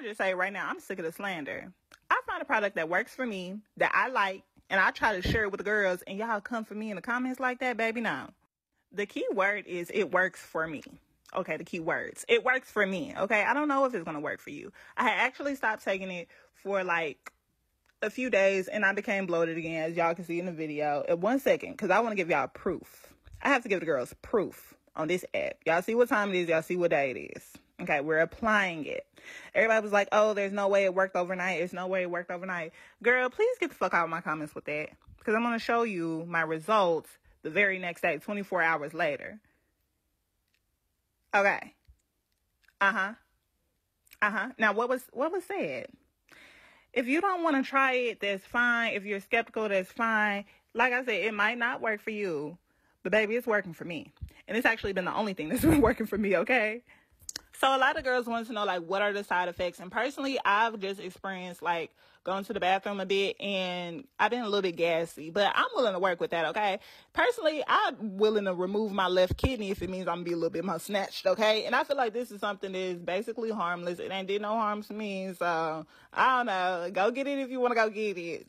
gonna just say right now, I'm sick of the slander. I find a product that works for me, that I like, and I try to share it with the girls, and y'all come for me in the comments like that, baby. No. The key word is it works for me. Okay, the key words. It works for me. Okay, I don't know if it's gonna work for you. I actually stopped taking it for like a few days and I became bloated again, as y'all can see in the video. At one second, because I want to give y'all proof. I have to give the girls proof on this app. Y'all see what time it is, y'all see what day it is. Okay, we're applying it. Everybody was like, oh, there's no way it worked overnight. There's no way it worked overnight. Girl, please get the fuck out of my comments with that. Because I'm going to show you my results the very next day, 24 hours later. Okay. Uh-huh. Uh-huh. Now what was what was said? If you don't want to try it, that's fine. If you're skeptical, that's fine. Like I said, it might not work for you, but baby, it's working for me. And it's actually been the only thing that's been working for me, okay? So a lot of girls want to know like what are the side effects and personally I've just experienced like going to the bathroom a bit and I've been a little bit gassy, but I'm willing to work with that, okay? Personally, I'm willing to remove my left kidney if it means I'm gonna be a little bit more snatched, okay? And I feel like this is something that is basically harmless. It ain't did no harm to me, so I don't know. Go get it if you want to go get it.